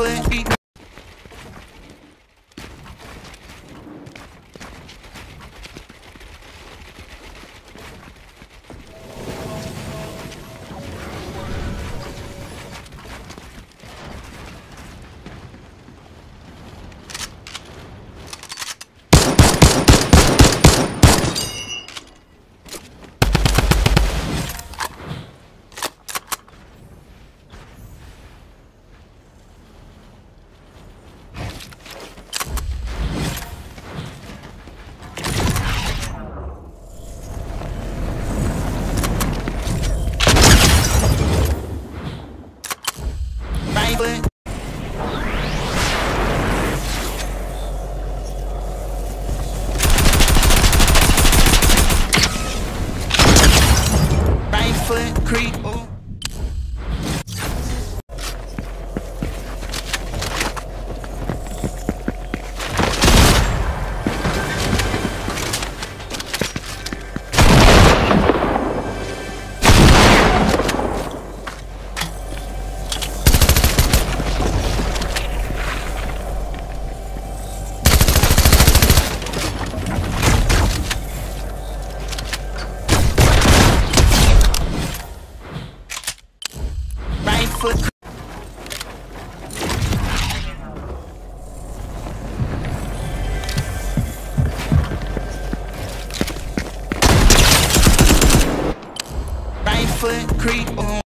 flash beat. Creep. Foot creep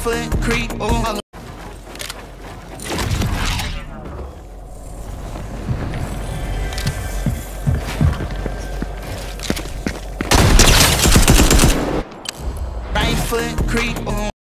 foot creep on. Right foot creep on.